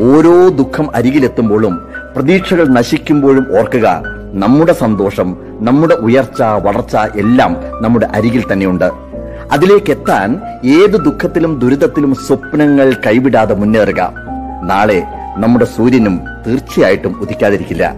ഓരോ ദുഃഖം അരികിലെത്തുമ്പോഴും പ്രതീക്ഷകൾ നശിക്കുമ്പോഴും ഓർക്കുക നമ്മുടെ സന്തോഷം നമ്മുടെ ഉയർച്ച വളർച്ച എല്ലാം നമ്മുടെ അരികിൽ തന്നെയുണ്ട്. അതിലേക്ക് എത്താൻ ഏത് ദുഃഖത്തിലും ദുരിതത്തിലും സ്വപ്നങ്ങൾ കൈവിടാതെ മുന്നേറുക. നാളെ നമ്മുടെ സൂര്യനും തീർച്ചയായിട്ടും ഉദിക്കാതിരിക്കില്ല.